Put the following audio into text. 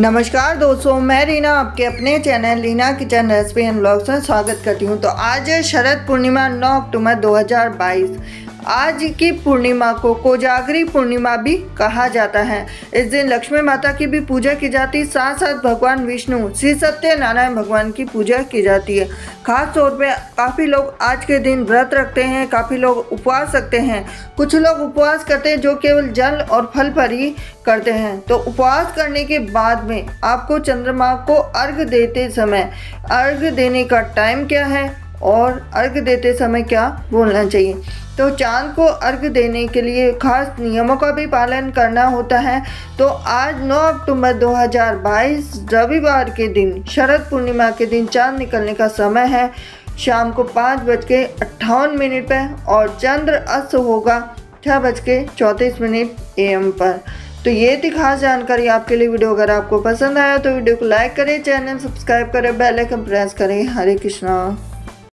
नमस्कार दोस्तों, मैं रीना आपके अपने channel Reena kitchen recipe and blogs में स्वागत करती हूँ। तो आज है शरद पूर्णिमा 9 अक्टूबर 2022 आज की पूर्णिमा को कोजागरी पूर्णिमा भी कहा जाता है। इस दिन लक्ष्मी माता की भी पूजा की जाती है साथ साथ भगवान विष्णु, श्री सत्यनारायण भगवान की पूजा की जाती है। खास तौर पे काफ़ी लोग आज के दिन व्रत रखते हैं, काफ़ी लोग उपवास रखते हैं। कुछ लोग उपवास करते हैं जो केवल जल और फल पर ही करते हैं। तो उपवास करने के बाद में आपको चंद्रमा को अर्घ देते समय अर्घ देने का टाइम क्या है? और अर्घ देते समय क्या बोलना चाहिए? तो चाँद को अर्घ देने के लिए खास नियमों का भी पालन करना होता है। तो आज 9 अक्टूबर 2022 रविवार के दिन, शरद पूर्णिमा के दिन चाँद निकलने का समय है। शाम को पाँच बज के अट्ठावन मिनट पर और चंद्र अस्त होगा छः बज के चौंतीस मिनट एम पर। तो ये थी खास जानकारी आपके लिए वीडियो। अगर आपको पसंद आया तो वीडियो को लाइक करें, चैनल सब्सक्राइब करें, बेल आइकन प्रेस करें। हरे कृष्णा।